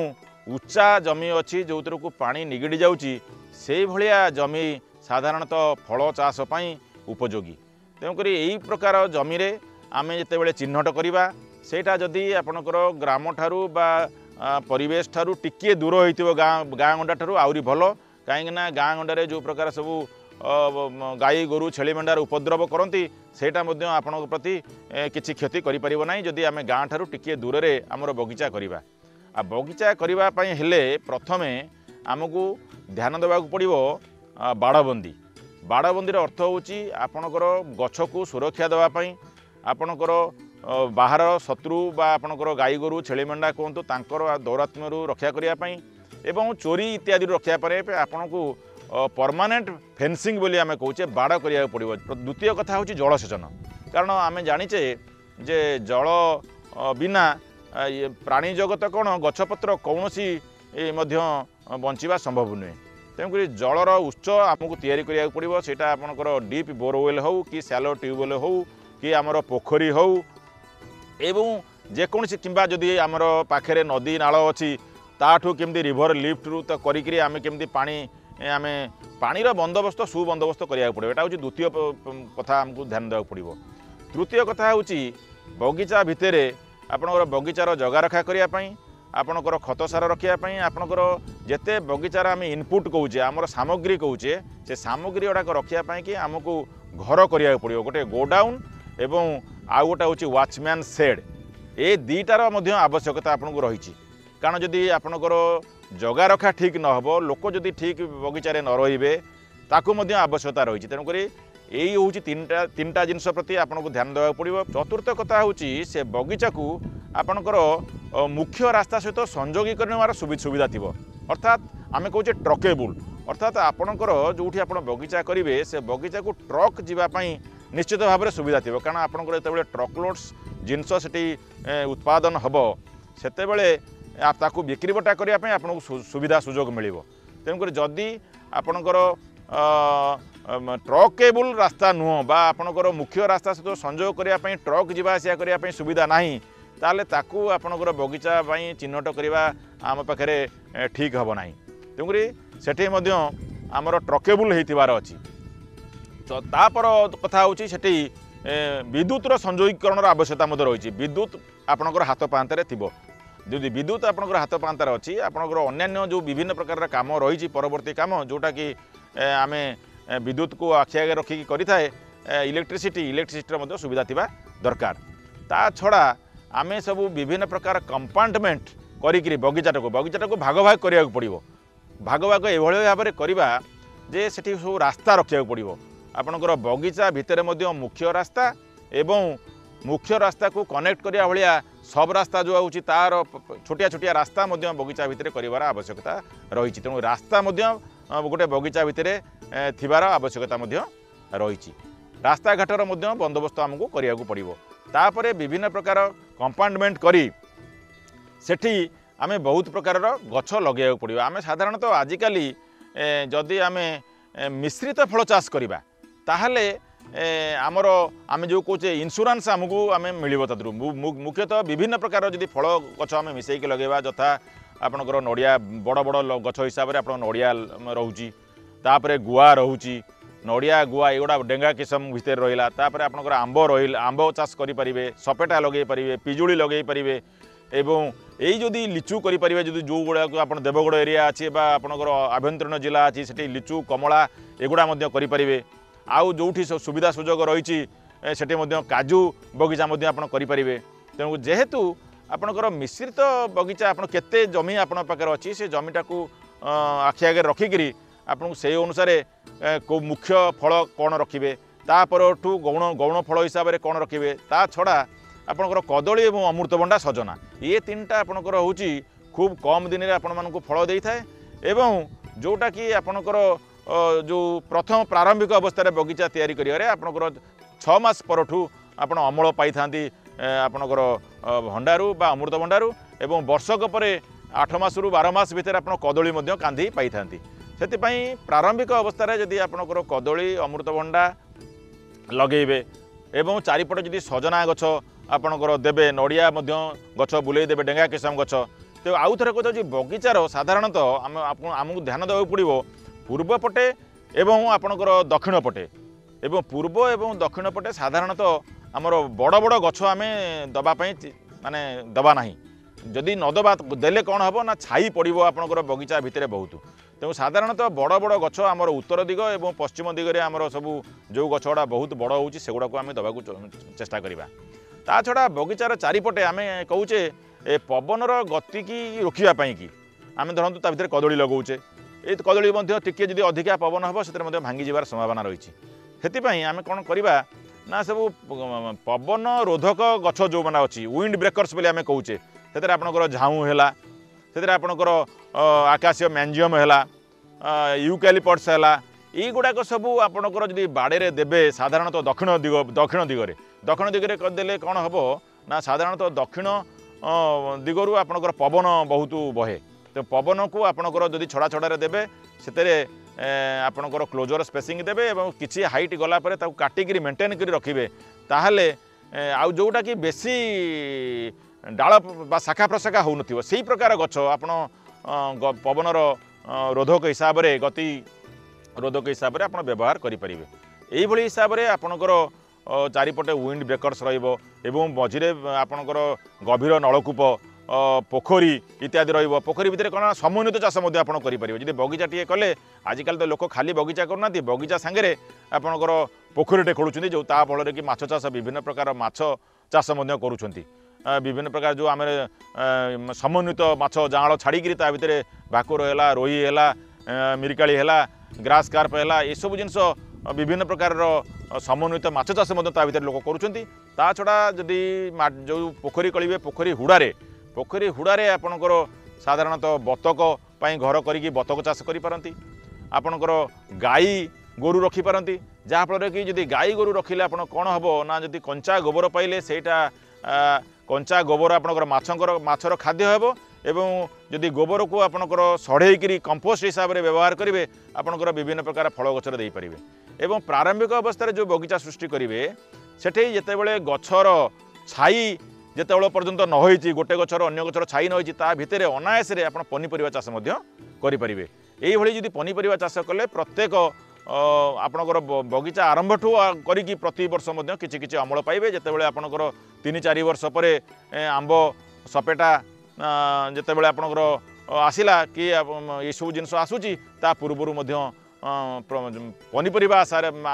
ଉଚ୍ଚା ଜମି ଅଛି ଯେଉଁଥିରକୁ ପାଣି ନିଗିଡ଼ି ଯାଉଛି ସେଇଭଳିଆ ଜମି ସାଧାରଣତଃ ଫଳ ଚାଷ ପାଇଁ ଉପଯୋଗୀ। ତେଣୁକରି ଏହି ପ୍ରକାର ଜମିରେ ଆମେ ଯେତେବେଳେ ଚିହ୍ନଟ କରିବା ସେଇଟା ଯଦି ଆପଣଙ୍କର ଗ୍ରାମଠାରୁ ବା ଆ, ପରିବେଶ ଠାରୁ ଟିକିଏ ଦୂର ହୋଇଥିବ ଗାଁ ଗାଁ ଗଣ୍ଡାଠାରୁ ଆହୁରି ଭଲ। କାହିଁକିନା ଗାଁ ଗଣ୍ଡାରେ ଯେଉଁ ପ୍ରକାର ସବୁ ଗାଈ ଗୋରୁ ଛେଳି ମେଣ୍ଢାର ଉପଦ୍ରବ କରନ୍ତି ସେଇଟା ମଧ୍ୟ ଆପଣଙ୍କ ପ୍ରତି କିଛି କ୍ଷତି କରିପାରିବ ନାହିଁ ଯଦି ଆମେ ଗାଁଠାରୁ ଟିକିଏ ଦୂରରେ ଆମର ବଗିଚା କରିବା। ଆଉ ବଗିଚା କରିବା ପାଇଁ ହେଲେ ପ୍ରଥମେ ଆମକୁ ଧ୍ୟାନ ଦେବାକୁ ପଡ଼ିବ ବାଡ଼ବନ୍ଦୀ। ବାଡ଼ବନ୍ଦୀର ଅର୍ଥ ହେଉଛି ଆପଣଙ୍କର ଗଛକୁ ସୁରକ୍ଷା ଦେବା ପାଇଁ ଆପଣଙ୍କର ବାହାର ଶତ୍ରୁ ବା ଆପଣଙ୍କର ଗାଈ ଗୋରୁ କୁହନ୍ତୁ ତାଙ୍କର ଦୌରାତ୍ମ୍ୟରୁ ରକ୍ଷା କରିବା ପାଇଁ ଏବଂ ଚୋରି ଇତ୍ୟାଦିରୁ ରକ୍ଷା ପାଇଁ ଆପଣଙ୍କୁ ପରମାନେଣ୍ଟ ଫେନ୍ସିଂ ବୋଲି ଆମେ କହୁଛେ ବାଡ଼ କରିବାକୁ ପଡ଼ିବ। ଦ୍ୱିତୀୟ କଥା ହେଉଛି ଜଳସେଚନ କାରଣ ଆମେ ଜାଣିଛେ ଯେ ଜଳ ବିନା ପ୍ରାଣୀ ଜଗତ କ'ଣ ଗଛପତ୍ର କୌଣସି ମଧ୍ୟ ବଞ୍ଚିବା ସମ୍ଭବ ନୁହେଁ। ତେଣୁକରି ଜଳର ଉତ୍ସ ଆମକୁ ତିଆରି କରିବାକୁ ପଡ଼ିବ। ସେଇଟା ଆପଣଙ୍କର ଡିପ୍ ବୋରୱେଲ୍ ହେଉ କି ସ୍ୟାଲୋ ଟ୍ୟୁବୱେଲ୍ ହେଉ କି ଆମର ପୋଖରୀ ହେଉ ଏବଂ ଯେକୌଣସି କିମ୍ବା ଯଦି ଆମର ପାଖରେ ନଦୀ ନାଳ ଅଛି ତାଠୁ କେମିତି ରିଭର ଲିଫ୍ଟରୁ ତ କରିକିରି ଆମେ କେମିତି ପାଣି ଏ, ଆମେ ପାଣିର ବନ୍ଦୋବସ୍ତ ସୁବନ୍ଦୋବସ୍ତ କରିବାକୁ ପଡ଼ିବ। ଏଇଟା ହେଉଛି ଦ୍ୱିତୀୟ ପ- ପ- କଥା ଆମକୁ ଧ୍ୟାନ ଦେବାକୁ ପଡ଼ିବ। ତୃତୀୟ କଥା ହେଉଛି ବଗିଚା ଭିତରେ ଆପଣଙ୍କର ବଗିଚାର ଜଗା ରଖା କରିବା ପାଇଁ ଆପଣଙ୍କର ଖତ ସାର ରଖିବା ପାଇଁ ଆପଣଙ୍କର ଯେତେ ବଗିଚାର ଆମେ ଇନପୁଟ୍ କହୁଛେ ଆମର ସାମଗ୍ରୀ କହୁଛେ ସେ ସାମଗ୍ରୀ ଗୁଡ଼ାକ ରଖିବା ପାଇଁକି ଆମକୁ ଘର କରିବାକୁ ପଡ଼ିବ। ଗୋଟେ ଗୋଡାଉନ୍ ଏବଂ ଆଉ ଗୋଟେ ହେଉଛି ୱାଚମ୍ୟାନ୍ ସେଡ୍ ଏ ଦୁଇଟାର ମଧ୍ୟ ଆବଶ୍ୟକତା ଆପଣଙ୍କୁ ରହିଛି। କାରଣ ଯଦି ଆପଣଙ୍କର ଜଗା ରଖା ଠିକ୍ ନ ହେବ ଲୋକ ଯଦି ଠିକ୍ ବଗିଚାରେ ନ ରହିବେ ତାକୁ ମଧ୍ୟ ଆବଶ୍ୟକତା ରହିଛି। ତେଣୁକରି ଏଇ ହେଉଛି ତିନିଟା ତିନିଟା ଜିନିଷ ପ୍ରତି ଆପଣଙ୍କୁ ଧ୍ୟାନ ଦେବାକୁ ପଡ଼ିବ। ଚତୁର୍ଥ କଥା ହେଉଛି ସେ ବଗିଚାକୁ ଆପଣଙ୍କର ଅ, ମୁଖ୍ୟ ରାସ୍ତା ସହିତ ସଂଯୋଗୀକରଣ ନେବାର ସୁବି ସୁବିଧା ଥିବ। ଅର୍ଥାତ୍ ଆମେ କହୁଛେ ଟ୍ରକେବୁଲ୍। ଅର୍ଥାତ୍ ଆପଣଙ୍କର ଯେଉଁଠି ଆପଣ ବଗିଚା କରିବେ ସେ ବଗିଚାକୁ ଟ୍ରକ୍ ଯିବା ପାଇଁ ନିଶ୍ଚିତ ଭାବରେ ସୁବିଧା ଥିବ। କାରଣ ଆପଣଙ୍କର ଯେତେବେଳେ ଟ୍ରକ୍ ଲୋଡ୍ସ ଜିନିଷ ସେଠି ଏ, ଉତ୍ପାଦନ ହେବ ସେତେବେଳେ ଆ, ତାକୁ ବିକ୍ରି ବଟା କରିବା ପାଇଁ ଆପଣଙ୍କୁ ସୁ- ସୁବିଧା ସୁଯୋଗ ମିଳିବ। ତେଣୁକରି ଯଦି ଆପଣଙ୍କର ଟ୍ରକେବୁଲ୍ ରାସ୍ତା ନୁହଁ ବା ଆପଣଙ୍କର ମୁଖ୍ୟ ରାସ୍ତା ସହିତ ସଂଯୋଗ କରିବା ପାଇଁ ଟ୍ରକ୍ ଯିବା ଆସିବା କରିବା ପାଇଁ ସୁବିଧା ନାହିଁ ତାହେଲେ ତାକୁ ଆପଣଙ୍କର ବଗିଚା ପାଇଁ ଚିହ୍ନଟ କରିବା ଆମ ପାଖରେ ଏ, ଠିକ୍ ହେବ ନାହିଁ। ତେଣୁକରି ସେଠି ମଧ୍ୟ ଆମର ଟ୍ରକେବୁଲ୍ ହେଇଥିବାର ଅଛି। ତ ତାପର କଥା ହେଉଛି ସେଠି ବିଦ୍ୟୁତର ସଂଯୋଗୀକରଣର ଆବଶ୍ୟକତା ମଧ୍ୟ ରହିଛି। ବିଦ୍ୟୁତ୍ ଆପଣଙ୍କର ହାତ ପାହାନ୍ତାରେ ଥିବ। ଯଦି ବିଦ୍ୟୁତ୍ ଆପଣଙ୍କର ହାତ ପାହାନ୍ତାରେ ଅଛି ଆପଣଙ୍କର ଅନ୍ୟାନ୍ୟ ଯେଉଁ ବିଭିନ୍ନ ପ୍ରକାରର କାମ ରହିଛି ପରବର୍ତ୍ତୀ କାମ ଯେଉଁଟାକି ଆମେ ବିଦ୍ୟୁତ୍କୁ ଆଖି ଆଗରେ ରଖିକି କରିଥାଏ ଇଲେକ୍ଟ୍ରିସିଟି ଇଲେକ୍ଟ୍ରିସିଟିର ମଧ୍ୟ ସୁବିଧା ଥିବା ଦରକାର। ତା ଛଡ଼ା ଆମେ ସବୁ ବିଭିନ୍ନ ପ୍ରକାର କମ୍ପାର୍ଟମେଣ୍ଟ କରିକିରି ବଗିଚାଟାକୁ ବଗିଚାଟାକୁ ଭାଗ ଭାଗ କରିବାକୁ ପଡ଼ିବ। ଭାଗ ଭାଗ ଏଭଳି ଭାବରେ କରିବା ଯେ ସେଠି ସବୁ ରାସ୍ତା ରଖିବାକୁ ପଡ଼ିବ। ଆପଣଙ୍କର ବଗିଚା ଭିତରେ ମଧ୍ୟ ମୁଖ୍ୟ ରାସ୍ତା ଏବଂ ମୁଖ୍ୟ ରାସ୍ତାକୁ କନେକ୍ଟ କରିବା ଭଳିଆ ସବ୍ ରାସ୍ତା ଯେଉଁ ହେଉଛି ତା'ର ଛୋଟିଆ ଛୋଟିଆ ରାସ୍ତା ମଧ୍ୟ ବଗିଚା ଭିତରେ କରିବାର ଆବଶ୍ୟକତା ରହିଛି। ତେଣୁ ରାସ୍ତା ମଧ୍ୟ ଗୋଟେ ବଗିଚା ଭିତରେ ଥିବାର ଆବଶ୍ୟକତା ମଧ୍ୟ ରହିଛି। ରାସ୍ତାଘାଟର ମଧ୍ୟ ବନ୍ଦୋବସ୍ତ ଆମକୁ କରିବାକୁ ପଡ଼ିବ। ତାପରେ ବିଭିନ୍ନ ପ୍ରକାର କମ୍ପାର୍ଟମେଣ୍ଟ କରି ସେଠି ଆମେ ବହୁତ ପ୍ରକାରର ଗଛ ଲଗାଇବାକୁ ପଡ଼ିବ। ଆମେ ସାଧାରଣତଃ ଆଜିକାଲି ଯଦି ଆମେ ମିଶ୍ରିତ ଫଳ ଚାଷ କରିବା ତାହେଲେ ଆମର ଆମେ ଯେଉଁ କହୁଛେ ଇନ୍ସୁରାନ୍ସ ଆମକୁ ଆମେ ମିଳିବ ମୁ- ମୁଖ୍ୟତଃ ବିଭିନ୍ନ ପ୍ରକାର ଯଦି ଫଳ ଗଛ ଆମେ ମିଶାଇକି ଲଗାଇବା ଯଥା ଆପଣଙ୍କର ନଡ଼ିଆ ବଡ଼ ବଡ଼ ଗଛ ହିସାବରେ ଆପଣ ନଡ଼ିଆ ରହୁଛି। ତାପରେ ଗୁଆ ରହୁଛି। ନଡ଼ିଆ ଗୁଆ ଏଗୁଡ଼ା ଡେଙ୍ଗା କିସମ ଭିତରେ ରହିଲା। ତାପରେ ଆପଣଙ୍କର ଆମ୍ବ ରହିଲା ଆମ୍ବ ଚାଷ କରିପାରିବେ ସପେଟା ଲଗାଇ ପାରିବେ ପିଜୁଳି ଲଗାଇ ପାରିବେ ଏବଂ ଏଇ ଯଦି ଲିଚୁ କରିପାରିବେ ଯଦି ଯେଉଁ ଗୁଡ଼ାକ ଆପଣ ଦେବଗଡ଼ ଏରିଆ ଅଛି ବା ଆପଣଙ୍କର ଆଭ୍ୟନ୍ତରୀଣ ଜିଲ୍ଲା ଅଛି ସେଠି ଲିଚୁ କମଳା ଏଗୁଡ଼ା ମଧ୍ୟ କରିପାରିବେ। ଆଉ ଯେଉଁଠି ସବୁ ସୁବିଧା ସୁଯୋଗ ରହିଛି ଏ, ସେଠି ମଧ୍ୟ କାଜୁ ବଗିଚା ମଧ୍ୟ ଆପଣ କରିପାରିବେ। ତେଣୁ ଯେହେତୁ ଆପଣଙ୍କର ମିଶ୍ରିତ ବଗିଚା ଆପଣ କେତେ ଜମି ଆପଣଙ୍କ ପାଖରେ ଅଛି ସେ ଜମିଟାକୁ ଆଖି ଆଗରେ ରଖିକିରି ଆପଣଙ୍କୁ ସେଇ ଅନୁସାରେ ଏ, କେଉଁ ମୁଖ୍ୟ ଫଳ କ'ଣ ରଖିବେ ତାପରଠୁ ଗୌଣ ଗୌଣ ଫଳ ହିସାବରେ କ'ଣ ରଖିବେ ତା ଛଡ଼ା ଆପଣଙ୍କର କଦଳୀ ଏବଂ ଅମୃତଭଣ୍ଡା ସଜନା ଇଏ ତିନିଟା ଆପଣଙ୍କର ହେଉଛି ଖୁବ୍ କମ୍ ଦିନରେ ଆପଣମାନଙ୍କୁ ଫଳ ଦେଇଥାଏ। ଏବଂ ଯେଉଁଟାକି ଆପଣଙ୍କର ଯେଉଁ ପ୍ରଥମ ପ୍ରାରମ୍ଭିକ ଅବସ୍ଥାରେ ବଗିଚା ତିଆରି କରିବାରେ ଆପଣଙ୍କର ଛଅ ମାସ ପରଠୁ ଆପଣ ଅମଳ ପାଇଥାନ୍ତି ଆପଣଙ୍କର ଭଣ୍ଡାରୁ ବା ଅମୃତଭଣ୍ଡାରୁ ଏବଂ ବର୍ଷକ ପରେ ଆଠ ମାସରୁ ବାର ମାସ ଭିତରେ ଆପଣ କଦଳୀ ମଧ୍ୟ କାନ୍ଧି ପାଇଥାନ୍ତି। ସେଥିପାଇଁ ପ୍ରାରମ୍ଭିକ ଅବସ୍ଥାରେ ଯଦି ଆପଣଙ୍କର କଦଳୀ ଅମୃତଭଣ୍ଡା ଲଗେଇବେ ଏବଂ ଚାରିପଟେ ଯଦି ସଜନା ଗଛ ଆପଣଙ୍କର ଦେବେ ନଡ଼ିଆ ମଧ୍ୟ ଗଛ ବୁଲେଇ ଦେବେ ଡେଙ୍ଗା କିସମ ଗଛ ତେଣୁ ଆଉ ଥରେ କହୁଛି ବଗିଚାର ସାଧାରଣତଃ ଆମେ ଆମକୁ ଧ୍ୟାନ ଦେବାକୁ ପଡ଼ିବ ପୂର୍ବ ପଟେ ଏବଂ ଆପଣଙ୍କର ଦକ୍ଷିଣ ପଟେ। ଏବଂ ପୂର୍ବ ଏବଂ ଦକ୍ଷିଣ ପଟେ ସାଧାରଣତଃ ଆମର ବଡ଼ ବଡ଼ ଗଛ ଆମେ ଦେବା ପାଇଁ ମାନେ ଦେବା ନାହିଁ। ଯଦି ନ ଦେବା ଦେଲେ କ'ଣ ହେବ ନା ଛାଇ ପଡ଼ିବ ଆପଣଙ୍କର ବଗିଚା ଭିତରେ ବହୁତ। ତେଣୁ ସାଧାରଣତଃ ବଡ଼ ବଡ଼ ଗଛ ଆମର ଉତ୍ତର ଦିଗ ଏବଂ ପଶ୍ଚିମ ଦିଗରେ ଆମର ସବୁ ଯେଉଁ ଗଛ ଗୁଡ଼ା ବହୁତ ବଡ଼ ହେଉଛି ସେଗୁଡ଼ାକୁ ଆମେ ଦେବାକୁ ଚେଷ୍ଟା କରିବା। ତା ଛଡ଼ା ବଗିଚାର ଚାରିପଟେ ଆମେ କହୁଛେ ଏ ପବନର ଗତିକି ରୋକିବା ପାଇଁକି ଆମେ ଧରନ୍ତୁ ତା ଭିତରେ କଦଳୀ ଲଗାଉଛେ। ଏ କଦଳୀ ମଧ୍ୟ ଟିକିଏ ଯଦି ଅଧିକା ପବନ ହେବ ସେଥିରେ ମଧ୍ୟ ଭାଙ୍ଗି ଯିବାର ସମ୍ଭାବନା ରହିଛି। ସେଥିପାଇଁ ଆମେ କ'ଣ କରିବା? ନା ସବୁ ପବନ ରୋଧକ ଗଛ ଯେଉଁମାନେ ଅଛି ୱିଣ୍ଡ ବ୍ରେକର୍ସ ବୋଲି ଆମେ କହୁଛେ ସେଥିରେ ଆପଣଙ୍କର ଝାଉଁ ହେଲା ସେଥିରେ ଆପଣଙ୍କର ଆକାଶୀୟ ମ୍ୟାଞ୍ଜିୟମ୍ ହେଲା ୟୁକାଲିପଟ୍ସ ହେଲା ଏଇଗୁଡ଼ାକ ସବୁ ଆପଣଙ୍କର ଯଦି ବାଡ଼େରେ ଦେବେ ସାଧାରଣତଃ ଦକ୍ଷିଣ ଦିଗ ଦକ୍ଷିଣ ଦିଗରେ ଦକ୍ଷିଣ ଦିଗରେ ଦେଲେ କ'ଣ ହେବ? ନା ସାଧାରଣତଃ ଦକ୍ଷିଣ ଦିଗରୁ ଆପଣଙ୍କର ପବନ ବହୁତ ବହେ। ତ ପବନକୁ ଆପଣଙ୍କର ଯଦି ଛଡ଼ା ଛଡ଼ାରେ ଦେବେ ସେଥିରେ ଆପଣଙ୍କର କ୍ଲୋଜର ସ୍ପେସିଂ ଦେବେ ଏବଂ କିଛି ହାଇଟ୍ ଗଲା ପରେ ତାକୁ କାଟିକିରି ମେଣ୍ଟେନ୍ କରି ରଖିବେ ତାହେଲେ ଆଉ ଯେଉଁଟାକି ବେଶୀ ଡାଳ ବା ଶାଖା ପ୍ରଶାଖା ହେଉନଥିବ ସେଇ ପ୍ରକାର ଗଛ ଆପଣ ପବନର ରୋଧକ ହିସାବରେ ଗତି ରୋଧକ ହିସାବରେ ଆପଣ ବ୍ୟବହାର କରିପାରିବେ। ଏଇଭଳି ହିସାବରେ ଆପଣଙ୍କର ଚାରିପଟେ ୱିଣ୍ଡ ବ୍ରେକର୍ସ ରହିବ ଏବଂ ମଝିରେ ଆପଣଙ୍କର ଗଭୀର ନଳକୂପ ପୋଖରୀ ଇତ୍ୟାଦି ରହିବ। ପୋଖରୀ ଭିତରେ କ'ଣ ସମନ୍ୱିତ ଚାଷ ମଧ୍ୟ ଆପଣ କରିପାରିବେ। ଯଦି ବଗିଚାଟିଏ କଲେ ଆଜିକାଲି ତ ଲୋକ ଖାଲି ବଗିଚା କରୁନାହାନ୍ତି ବଗିଚା ସାଙ୍ଗରେ ଆପଣଙ୍କର ପୋଖରୀଟେ ଖୋଳୁଛନ୍ତି ଯେଉଁ ତା ଫଳରେ କି ମାଛ ଚାଷ ବିଭିନ୍ନ ପ୍ରକାର ମାଛ ଚାଷ ମଧ୍ୟ କରୁଛନ୍ତି। ବିଭିନ୍ନ ପ୍ରକାର ଯେଉଁ ଆମେ ସମନ୍ୱିତ ମାଛ ଜାଆଁଳ ଛାଡ଼ିକିରି ତା ଭିତରେ ଭାକୁର ହେଲା ରୋହି ହେଲା ମିରିକାଳି ହେଲା ଗ୍ରାସ୍ କାର୍ପ ହେଲା ଏସବୁ ଜିନିଷ ବିଭିନ୍ନ ପ୍ରକାରର ସମନ୍ୱିତ ମାଛ ଚାଷ ମଧ୍ୟ ତା ଭିତରେ ଲୋକ କରୁଛନ୍ତି। ତା ଛଡ଼ା ଯଦି ଯେଉଁ ପୋଖରୀ କଳିବେ ପୋଖରୀ ହୁଡ଼ାରେ ପୋଖରୀ ହୁଡ଼ାରେ ଆପଣଙ୍କର ସାଧାରଣତଃ ବତକ ପାଇଁ ଘର କରିକି ବତକ ଚାଷ କରିପାରନ୍ତି ଆପଣଙ୍କର ଗାଈ ଗୋରୁ ରଖିପାରନ୍ତି ଯାହାଫଳରେ କି ଯଦି ଗାଈ ଗୋରୁ ରଖିଲେ ଆପଣ କ'ଣ ହେବ ନା ଯଦି କଞ୍ଚା ଗୋବର ପାଇଲେ ସେଇଟା କଞ୍ଚା ଗୋବର ଆପଣଙ୍କର ମାଛଙ୍କର ମାଛର ଖାଦ୍ୟ ହେବ ଏବଂ ଯଦି ଗୋବରକୁ ଆପଣଙ୍କର ସଢ଼େଇକିରି କମ୍ପୋଷ୍ଟ ହିସାବରେ ବ୍ୟବହାର କରିବେ ଆପଣଙ୍କର ବିଭିନ୍ନ ପ୍ରକାର ଫଳ ଗଛରେ ଦେଇପାରିବେ। ଏବଂ ପ୍ରାରମ୍ଭିକ ଅବସ୍ଥାରେ ଯେଉଁ ବଗିଚା ସୃଷ୍ଟି କରିବେ ସେଠି ଯେତେବେଳେ ଗଛର ଛାଇ ଯେତେବେଳେ ପର୍ଯ୍ୟନ୍ତ ନ ହୋଇଛି ଗୋଟେ ଗଛର ଅନ୍ୟ ଗଛର ଛାଇ ନ ହୋଇଛି ତା ଭିତରେ ଅନାୟାସରେ ଆପଣ ପନିପରିବା ଚାଷ ମଧ୍ୟ କରିପାରିବେ। ଏଇଭଳି ଯଦି ପନିପରିବା ଚାଷ କଲେ ପ୍ରତ୍ୟେକ ଆପଣଙ୍କର ବଗିଚା ଆରମ୍ଭଠୁ କରିକି ପ୍ରତିବର୍ଷ ମଧ୍ୟ କିଛି କିଛି ଅମଳ ପାଇବେ। ଯେତେବେଳେ ଆପଣଙ୍କର ତିନି ଚାରି ବର୍ଷ ପରେ ଆମ୍ବ ସପେଟା ଯେତେବେଳେ ଆପଣଙ୍କର ଆସିଲା କି ଏସବୁ ଜିନିଷ ଆସୁଛି ତା ପୂର୍ବରୁ ମଧ୍ୟ ପନିପରିବା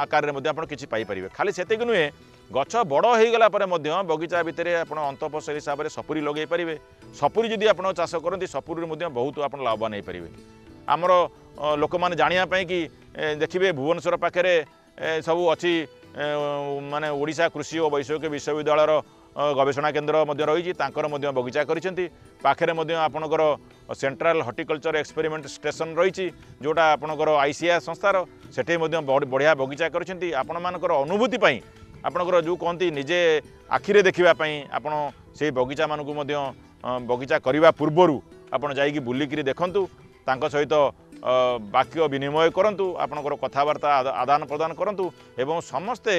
ଆକାରରେ ମଧ୍ୟ ଆପଣ କିଛି ପାଇପାରିବେ। ଖାଲି ସେତିକି ନୁହେଁ ଗଛ ବଡ଼ ହୋଇଗଲା ପରେ ମଧ୍ୟ ବଗିଚା ଭିତରେ ଆପଣ ଅନ୍ତଃଫସଲ ହିସାବରେ ସପୁରି ଲଗାଇ ପାରିବେ। ସପୁରି ଯଦି ଆପଣ ଚାଷ କରନ୍ତି ସପୁରିରୁ ମଧ୍ୟ ବହୁତ ଆପଣ ଲାଭବାନ ହେଇପାରିବେ। ଆମର ଲୋକମାନେ ଜାଣିବା ପାଇଁ କି ଦେଖିବେ ଭୁବନେଶ୍ୱର ପାଖରେ ସବୁ ଅଛି ମାନେ ଓଡ଼ିଶା କୃଷି ଓ ବୈଷୟିକ ବିଶ୍ୱବିଦ୍ୟାଳୟର ଗବେଷଣା କେନ୍ଦ୍ର ମଧ୍ୟ ରହିଛି ତାଙ୍କର ମଧ୍ୟ ବଗିଚା କରିଛନ୍ତି। ପାଖରେ ମଧ୍ୟ ଆପଣଙ୍କର ସେଣ୍ଟ୍ରାଲ ହର୍ଟିକଲଚର ଏକ୍ସପେରିମେଣ୍ଟ ଷ୍ଟେସନ ରହିଛି ଯେଉଁଟା ଆପଣଙ୍କର ଆଇସିଆର୍ ସଂସ୍ଥାର। ସେଠି ମଧ୍ୟ ବଢ଼- ବଢ଼ିଆ ବଗିଚା କରିଛନ୍ତି। ଆପଣମାନଙ୍କର ଅନୁଭୂତି ପାଇଁ ଆପଣଙ୍କର ଯେଉଁ କହନ୍ତି ନିଜେ ଆଖିରେ ଦେଖିବା ପାଇଁ ଆପଣ ସେଇ ବଗିଚାମାନଙ୍କୁ ମଧ୍ୟ ବଗିଚା କରିବା ପୂର୍ବରୁ ଆପଣ ଯାଇକି ବୁଲିକିରି ଦେଖନ୍ତୁ ତାଙ୍କ ସହିତ ବାକ୍ୟ ବିନିମୟ କରନ୍ତୁ ଆପଣଙ୍କର କଥାବାର୍ତ୍ତା ଆଦା- ଆଦାନ ପ୍ରଦାନ କରନ୍ତୁ ଏବଂ ସମସ୍ତେ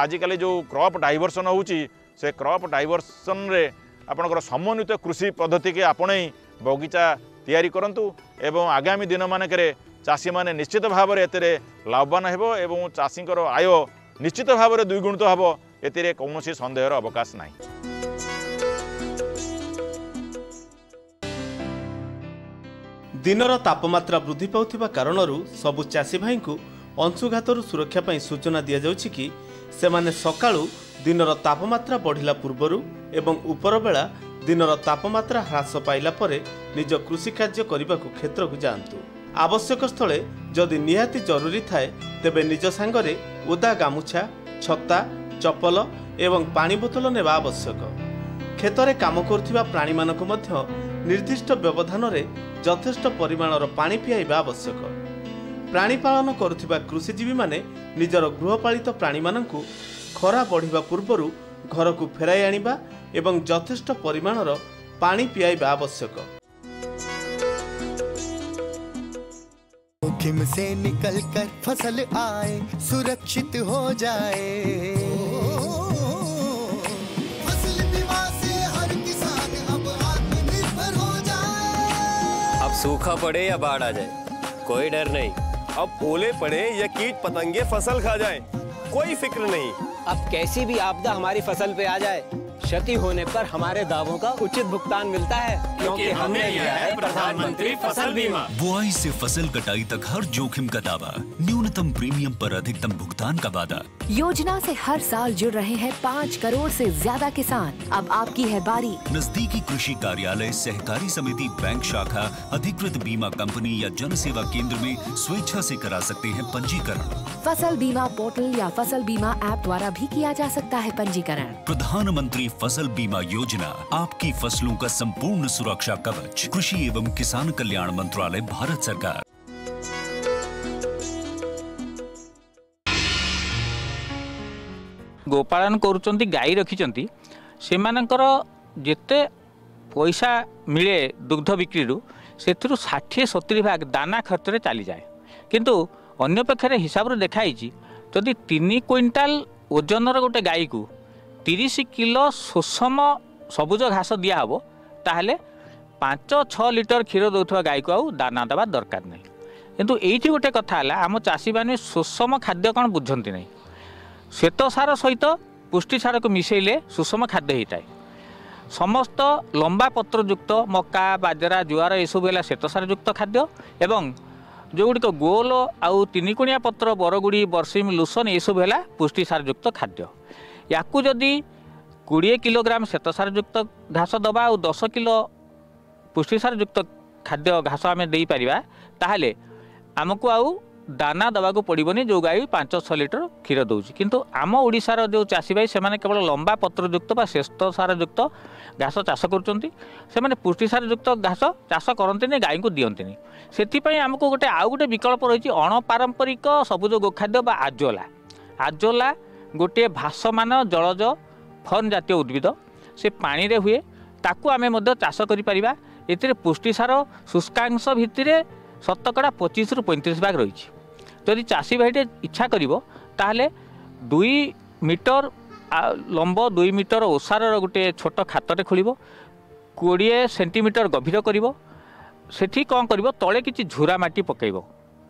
ଆଜିକାଲି ଯେଉଁ କ୍ରପ୍ ଡାଇଭର୍ସନ୍ ହେଉଛି ସେ କ୍ରପ୍ ଡାଇଭର୍ସନ୍ରେ ଆପଣଙ୍କର ସମନ୍ୱିତ କୃଷି ପଦ୍ଧତିକି ଆପଣେଇ ବଗିଚା ତିଆରି କରନ୍ତୁ ଏବଂ ଆଗାମୀ ଦିନମାନଙ୍କରେ ଚାଷୀମାନେ ନିଶ୍ଚିତ ଭାବରେ ଏଥିରେ ଲାଭବାନ ହେବ ଏବଂ ଚାଷୀଙ୍କର ଆୟ ନିଶ୍ଚିତ ଭାବରେ ଦ୍ୱିଗୁଣିତ ହେବ। ଏଥିରେ କୌଣସି ସନ୍ଦେହର ଅବକାଶ ନାହିଁ। ଦିନର ତାପମାତ୍ରା ବୃଦ୍ଧି ପାଉଥିବା କାରଣରୁ ସବୁ ଚାଷୀ ଭାଇଙ୍କୁ ଅଂଶୁଘାତରୁ ସୁରକ୍ଷା ପାଇଁ ସୂଚନା ଦିଆଯାଉଛି କି ସେମାନେ ସକାଳୁ ଦିନର ତାପମାତ୍ରା ବଢ଼ିଲା ପୂର୍ବରୁ ଏବଂ ଉପରବେଳା ଦିନର ତାପମାତ୍ରା ହ୍ରାସ ପାଇଲା ପରେ ନିଜ କୃଷି କାର୍ଯ୍ୟ କରିବାକୁ କ୍ଷେତ୍ରକୁ ଯାଆନ୍ତୁ। ଆବଶ୍ୟକ ସ୍ଥଳେ ଯଦି ନିହାତି ଜରୁରୀ ଥାଏ ତେବେ ନିଜ ସାଙ୍ଗରେ ଓଦା ଗାମୁଛା ଛତା ଚପଲ ଏବଂ ପାଣି ବୋତଲ ନେବା ଆବଶ୍ୟକ। କ୍ଷେତରେ କାମ କରୁଥିବା ପ୍ରାଣୀମାନଙ୍କୁ ମଧ୍ୟ ନିର୍ଦ୍ଦିଷ୍ଟ ବ୍ୟବଧାନରେ ଯଥେଷ୍ଟ ପରିମାଣର ପାଣି ପିଆଇବା ଆବଶ୍ୟକ। ପ୍ରାଣୀ ପାଳନ କରୁଥିବା କୃଷିଜୀବୀମାନେ ନିଜର ଗୃହପାଳିତ ପ୍ରାଣୀମାନଙ୍କୁ ଖରା ବଢ଼ିବା ପୂର୍ବରୁ ଘରକୁ ଫେରାଇ ଆଣିବା ଏବଂ ଯଥେଷ୍ଟ ପରିମାଣର ପାଣି ପିଆଇବା ଆବଶ୍ୟକ। जोखिम से निकल कर फ़सल आए सुरक्षित हो जाए। फ़सल बीमा से हर किसान अब आत्मनिर्भर हो जाए। अब सूखा पड़े या बाढ़ आ जाए कोई डर नहीं। अब ओले पड़े या कीट पतंगे फ़सल खा जाए कोई फ़िक्र नहीं। अब कैसी भी आपदा हमारी फ़सल पे आ जाए क्षति होने पर हमारे दावों का उचित भुगतान मिलता है क्योंकि हमने लिया है प्रधानमंत्री फ़सल बीमा। बुआई से फ़सल कटाई तक हर जोखिम का दावा। न्यूनतम प्रीमियम पर अधिकतम भुगतान का वादा। योजना से हर साल जुड़ रहे हैं पाँच करोड़ से ज़्यादा किसान। अब आपकी है बारी। नजदीकी कृषि कार्यालय सहकारी समिति बैंक शाखा अधिकृत बीमा कंपनी या जन सेवा केंद्र में स्वेच्छा से करा सकते हैं पंजीकरण। फ़सल बीमा पोर्टल या फ़सल बीमा ऐप द्वारा भी किया जा सकता है पंजीकरण। प्रधानमंत्री फ़सल बीमा योजना आपकी फ़सलों का संपूर्ण सुरक्षा कवच। कृषि एवं किसान कल्याण मंत्रालय भारत सरकार। ଗୋପାଳନ କରୁଛନ୍ତି ଗାଈ ରଖିଛନ୍ତି ସେମାନଙ୍କର ଯେତେ ପଇସା ମିଳେ ଦୁଗ୍ଧ ବିକ୍ରିରୁ ସେଥିରୁ ଷାଠିଏ ସତୁରି ଭାଗ ଦାନା ଖର୍ଚ୍ଚରେ ଚାଲିଯାଏ। କିନ୍ତୁ ଅନ୍ୟପକ୍ଷରେ ହିସାବରେ ଦେଖାହେଇଛି ଯଦି ତିନି କୁଇଣ୍ଟାଲ ଓଜନର ଗୋଟେ ଗାଈକୁ ତିରିଶ କିଲୋ ସୁଷମ ସବୁଜ ଘାସ ଦିଆହେବ ତାହେଲେ ପାଞ୍ଚ ଛଅ ଲିଟର କ୍ଷୀର ଦେଉଥିବା ଗାଈକୁ ଆଉ ଦାନା ଦେବା ଦରକାର ନାହିଁ। କିନ୍ତୁ ଏଇଠି ଗୋଟେ କଥା ହେଲା ଆମ ଚାଷୀମାନେ ସୁଷମ ଖାଦ୍ୟ କ'ଣ ବୁଝନ୍ତି ନାହିଁ? ଶ୍ଵେତ ସାର ସହିତ ପୁଷ୍ଟି ସାରକୁ ମିଶାଇଲେ ସୁଷମ ଖାଦ୍ୟ ହେଇଥାଏ। ସମସ୍ତ ଲମ୍ବା ପତ୍ରଯୁକ୍ତ ମକା ବାଜରା ଜୁଆର ଏସବୁ ହେଲା ଶ୍ଵେତସାରଯୁକ୍ତ ଖାଦ୍ୟ ଏବଂ ଯେଉଁଗୁଡ଼ିକ ଗୋଲ ଆଉ ତିନିକୁଣିଆ ପତ୍ର ବରଗୁଡ଼ି ବର୍ସିମ ଲୁସନ ଏସବୁ ହେଲା ପୁଷ୍ଟିସାରଯୁକ୍ତ ଖାଦ୍ୟ। ୟାକୁ ଯଦି କୋଡ଼ିଏ କିଲୋଗ୍ରାମ ଶ୍ଵେତସାରଯୁକ୍ତ ଘାସ ଦେବା ଆଉ ଦଶ କିଲୋ ପୁଷ୍ଟିସାରଯୁକ୍ତ ଖାଦ୍ୟ ଘାସ ଆମେ ଦେଇପାରିବା ତାହେଲେ ଆମକୁ ଆଉ ଦାନା ଦେବାକୁ ପଡ଼ିବନି ଯେଉଁ ଗାଈ ପାଞ୍ଚ ଛଅ ଲିଟର କ୍ଷୀର ଦେଉଛି। କିନ୍ତୁ ଆମ ଓଡ଼ିଶାର ଯେଉଁ ଚାଷୀ ଭାଇ ସେମାନେ କେବଳ ଲମ୍ବା ପତ୍ରଯୁକ୍ତ ବା ଶ୍ରେଷ୍ଠ ସାରଯୁକ୍ତ ଘାସ ଚାଷ କରୁଛନ୍ତି। ସେମାନେ ପୁଷ୍ଟିସାରଯୁକ୍ତ ଘାସ ଚାଷ କରନ୍ତିନି ଗାଈଙ୍କୁ ଦିଅନ୍ତିନି। ସେଥିପାଇଁ ଆମକୁ ଗୋଟେ ଆଉ ଗୋଟେ ବିକଳ୍ପ ରହିଛି ଅଣପାରମ୍ପରିକ ସବୁଜ ଗୋଖାଦ୍ୟ ବା ଆଜୋଲା। ଆଜୋଲା ଗୋଟିଏ ଭାସମାନ ଜଳଜ ଫର୍ନ ଜାତୀୟ ଉଦ୍ଭିଦ। ସେ ପାଣିରେ ହୁଏ ତାକୁ ଆମେ ମଧ୍ୟ ଚାଷ କରିପାରିବା। ଏଥିରେ ପୁଷ୍ଟିସାର ଶୁଷ୍କାଂଶ ଭିତରେ ଶତକଡ଼ା ପଚିଶରୁ ପଇଁତିରିଶ ଭାଗ ରହିଛି। ଯଦି ଚାଷୀ ଭାଇଟେ ଇଚ୍ଛା କରିବ ତାହେଲେ ଦୁଇ ମିଟର ଲମ୍ବ ଦୁଇ ମିଟର ଓସାରର ଗୋଟିଏ ଛୋଟ ଖାତଟେ ଖୋଳିବ କୋଡ଼ିଏ ସେଣ୍ଟିମିଟର ଗଭୀର କରିବ ସେଠି କ'ଣ କରିବ ତଳେ କିଛି ଝୁରା ମାଟି ପକାଇବ।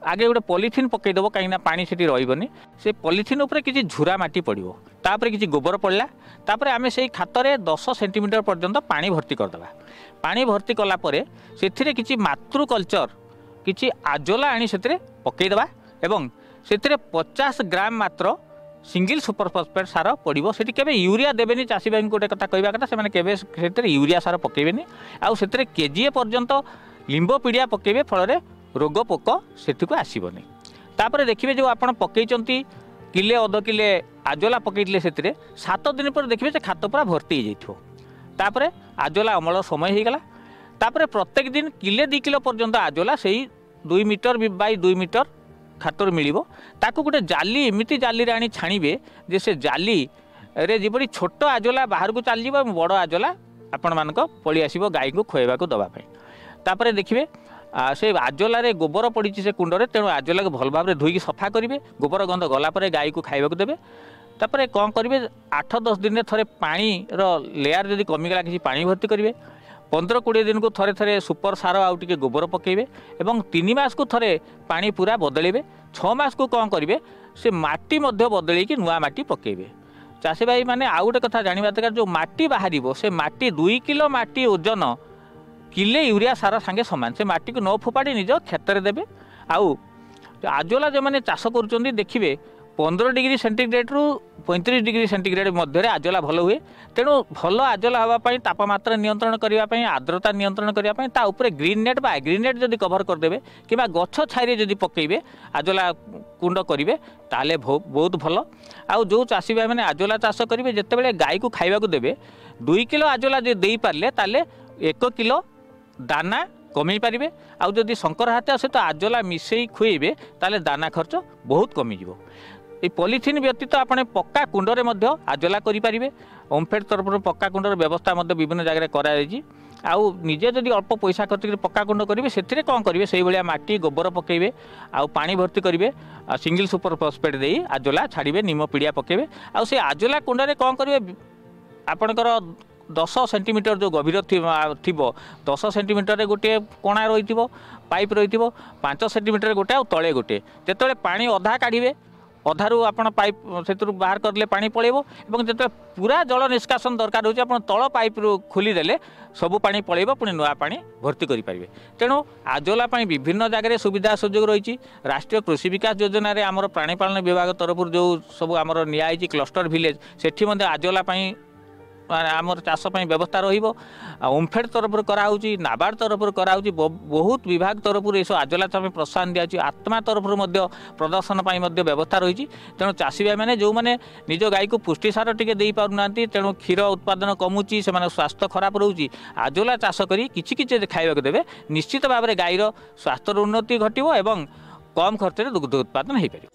ଆଗେ ଗୋଟେ ପଲିଥିନ୍ ପକାଇଦେବ କାହିଁକିନା ପାଣି ସେଠି ରହିବନି। ସେ ପଲିଥିନ୍ ଉପରେ କିଛି ଝୁରା ମାଟି ପଡ଼ିବ। ତାପରେ କିଛି ଗୋବର ପଡ଼ିଲା। ତାପରେ ଆମେ ସେଇ ଖାତରେ ଦଶ ସେଣ୍ଟିମିଟର ପର୍ଯ୍ୟନ୍ତ ପାଣି ଭର୍ତ୍ତି କରିଦେବା। ପାଣି ଭର୍ତ୍ତି କଲା ପରେ ସେଥିରେ କିଛି ମାତୃ କଲଚର କିଛି ଆଜୋଲା ଆଣି ସେଥିରେ ପକାଇଦେବା ଏବଂ ସେଥିରେ ପଚାଶ ଗ୍ରାମ ମାତ୍ର ସିଙ୍ଗିଲ୍ ସୁପର ଫସଫେଟ୍ ସାର ପଡ଼ିବ। ସେଠି କେବେ ୟୁରିଆ ଦେବେନି ଚାଷୀ ଭାଇଙ୍କୁ ଗୋଟେ କଥା କହିବା କଥା ସେମାନେ କେବେ ସେଥିରେ ୟୁରିଆ ସାର ପକାଇବେନି। ଆଉ ସେଥିରେ କେଜିଏ ପର୍ଯ୍ୟନ୍ତ ଲିମ୍ବ ପିଡ଼ିଆ ପକାଇବେ ଫଳରେ ରୋଗ ପୋକ ସେଠିକୁ ଆସିବନି। ତାପରେ ଦେଖିବେ ଯେଉଁ ଆପଣ ପକାଇଛନ୍ତି କିଲେ ଅଧ କିଲେ ଆଜୋଲା ପକାଇଥିଲେ ସେଥିରେ ସାତ ଦିନ ପରେ ଦେଖିବେ ସେ ଖାତ ପୁରା ଭର୍ତ୍ତି ହେଇଯାଇଥିବ। ତାପରେ ଆଜୋଲା ଅମଳ ସମୟ ହେଇଗଲା। ତାପରେ ପ୍ରତ୍ୟେକ ଦିନ କିଲେ ଦୁଇ କିଲୋ ପର୍ଯ୍ୟନ୍ତ ଆଜୋଲା ସେଇ ଦୁଇ ମିଟର ବାଇ ଦୁଇ ମିଟର ଖାତରୁ ମିଳିବ। ତାକୁ ଗୋଟେ ଜାଲି ଏମିତି ଜାଲିରେ ଆଣି ଛାଣିବେ ଯେ ସେ ଜାଲିରେ ଯେପରି ଛୋଟ ଆଜୋଲା ବାହାରକୁ ଚାଲିଯିବ ଏବଂ ବଡ଼ ଆଜୋଲା ଆପଣମାନଙ୍କ ପଳେଇ ଆସିବ ଗାଈଙ୍କୁ ଖୁଆଇବାକୁ ଦେବା ପାଇଁ। ତାପରେ ଦେଖିବେ ସେ ଆଜୋଲାରେ ଗୋବର ପଡ଼ିଛି ସେ କୁଣ୍ଡରେ ତେଣୁ ଆଜୋଲାକୁ ଭଲ ଭାବରେ ଧୋଇକି ସଫା କରିବେ। ଗୋବର ଗନ୍ଧ ଗଲା ପରେ ଗାଈକୁ ଖାଇବାକୁ ଦେବେ। ତାପରେ କ'ଣ କରିବେ ଆଠ ଦଶ ଦିନରେ ଥରେ ପାଣିର ଲେୟାର ଯଦି କମିଗଲା କିଛି ପାଣି ଭର୍ତ୍ତି କରିବେ। ପନ୍ଦର କୋଡ଼ିଏ ଦିନକୁ ଥରେ ଥରେ ସୁପର ସାର ଆଉ ଟିକେ ଗୋବର ପକାଇବେ ଏବଂ ତିନି ମାସକୁ ଥରେ ପାଣି ପୁରା ବଦଳାଇବେ। ଛଅ ମାସକୁ କ'ଣ କରିବେ? ସେ ମାଟି ମଧ୍ୟ ବଦଳେଇକି ନୂଆ ମାଟି ପକାଇବେ। ଚାଷୀ ଭାଇମାନେ ଆଉ ଗୋଟେ କଥା ଜାଣିବା ଦରକାର ଯେଉଁ ମାଟି ବାହାରିବ ସେ ମାଟି ଦୁଇ କିଲୋ ମାଟି ଓଜନ କିଲେ ୟୁରିଆ ସାର ସାଙ୍ଗେ ସମାନ। ସେ ମାଟିକୁ ନ ଫୋପାଡ଼ି ନିଜ କ୍ଷେତରେ ଦେବେ। ଆଉ ଆଜୋଲା ଯେଉଁମାନେ ଚାଷ କରୁଛନ୍ତି ଦେଖିବେ ପନ୍ଦର ଡିଗ୍ରୀ ସେଣ୍ଟିଗ୍ରେଡ଼ରୁ ପଇଁତିରିଶ ଡିଗ୍ରୀ ସେଣ୍ଟିଗ୍ରେଡ଼ ମଧ୍ୟରେ ଆଜୋଲା ଭଲ ହୁଏ। ତେଣୁ ଭଲ ଆଜୋଲା ହେବା ପାଇଁ ତାପମାତ୍ରା ନିୟନ୍ତ୍ରଣ କରିବା ପାଇଁ ଆର୍ଦ୍ରତା ନିୟନ୍ତ୍ରଣ କରିବା ପାଇଁ ତା ଉପରେ ଗ୍ରୀନ୍ ନେଟ୍ ବା ଗ୍ରୀନ୍ ନେଟ୍ ଯଦି କଭର କରିଦେବେ କିମ୍ବା ଗଛ ଛାଇରେ ଯଦି ପକାଇବେ ଆଜୋଲା କୁଣ୍ଡ କରିବେ ତାହେଲେ ବହୁତ ଭଲ। ଆଉ ଯେଉଁ ଚାଷୀ ଭାଇମାନେ ଆଜୋଲା ଚାଷ କରିବେ ଯେତେବେଳେ ଗାଈକୁ ଖାଇବାକୁ ଦେବେ ଦୁଇ କିଲୋ ଆଜୋଲା ଯଦି ଦେଇପାରିଲେ ତାହେଲେ ଏକ କିଲୋ ଦାନା କମେଇ ପାରିବେ। ଆଉ ଯଦି ଶଙ୍କର ହାତିଆ ସହିତ ଆଜୋଲା ମିଶାଇ ଖୁଆଇବେ ତାହେଲେ ଦାନା ଖର୍ଚ୍ଚ ବହୁତ କମିଯିବ। এই পলিথিন ব্যতীত আপনার পক্কা কুণ্ডরে মধ্যে আজলা করে পারে ওমফেড তরফর পক্কা কুণ্ডর ব্যবস্থা মধ্যে বিভিন্ন জায়গায় করা হয়েছে আউ নিজে যদি অল্প পয়সা খরচ করে পক্কা কুণ্ড করবে সেতিরে কম করবে সেইভাবে মাটি গোবর পকাইবে আউ পানি ভর্তি করবে সিঙ্গল সুপর ফসফেট দিয়ে আজলা ছাড়বে নিম পিড়িয়া পকাইবে আউ সেই আজলা কুণ্ডরে কম করবে আপনার দশ সেটিমিটর যে গভীর থিব দশ সেটিমিটর গোটিয়ে কণা রইথিব পাইপ রইথিব পাঁচ সেটিমিটর গোটে আউ তলে গোটে যেতবে পানি অধা কাঢ়িবে ଅଧାରୁ ଆପଣ ପାଇପ୍ ସେଥିରୁ ବାହାର କରିଲେ ପାଣି ପଳାଇବ ଏବଂ ଯେତେବେଳେ ପୁରା ଜଳ ନିଷ୍କାସନ ଦରକାର ହେଉଛି ଆପଣ ତଳ ପାଇପ୍ରୁ ଖୋଲିଦେଲେ ସବୁ ପାଣି ପଳାଇବ ପୁଣି ନୂଆ ପାଣି ଭର୍ତ୍ତି କରିପାରିବେ। ତେଣୁ ଆଜୋଲା ପାଇଁ ବିଭିନ୍ନ ଜାଗାରେ ସୁବିଧା ସୁଯୋଗ ରହିଛି। ରାଷ୍ଟ୍ରୀୟ କୃଷି ବିକାଶ ଯୋଜନାରେ ଆମର ପ୍ରାଣୀପାଳନ ବିଭାଗ ତରଫରୁ ଯେଉଁ ସବୁ ଆମର ନିଆହେଇଛି କ୍ଲଷ୍ଟର ଭିଲେଜ୍ ସେଠି ମଧ୍ୟ ଆଜୋଲା ପାଇଁ ଆମର ଚାଷ ପାଇଁ ବ୍ୟବସ୍ଥା ରହିବ। ଆଉ ଓମ୍ଫେଡ୍ ତରଫରୁ କରାହେଉଛି ନାବାର୍ଡ଼ ତରଫରୁ କରାହେଉଛି ବହୁତ ବିଭାଗ ତରଫରୁ ଏସବୁ ଆଜୋଲା ଚାଷ ପାଇଁ ପ୍ରୋତ୍ସାହନ ଦିଆଯାଉଛି। ଆତ୍ମା ତରଫରୁ ମଧ୍ୟ ପ୍ରଦର୍ଶନ ପାଇଁ ମଧ୍ୟ ବ୍ୟବସ୍ଥା ରହିଛି। ତେଣୁ ଚାଷୀ ଭାଇମାନେ ଯେଉଁମାନେ ନିଜ ଗାଈକୁ ପୁଷ୍ଟିସାର ଟିକେ ଦେଇପାରୁନାହାନ୍ତି ତେଣୁ କ୍ଷୀର ଉତ୍ପାଦନ କମୁଛି ସେମାନଙ୍କ ସ୍ୱାସ୍ଥ୍ୟ ଖରାପ ରହୁଛି ଆଜୋଲା ଚାଷ କରି କିଛି କିଛି ଯଦି ଖାଇବାକୁ ଦେବେ ନିଶ୍ଚିତ ଭାବରେ ଗାଈର ସ୍ୱାସ୍ଥ୍ୟର ଉନ୍ନତି ଘଟିବ ଏବଂ କମ୍ ଖର୍ଚ୍ଚରେ ଦୁଗ୍ଧ ଉତ୍ପାଦନ ହୋଇପାରିବ।